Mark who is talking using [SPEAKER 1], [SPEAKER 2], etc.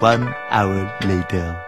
[SPEAKER 1] One hour later.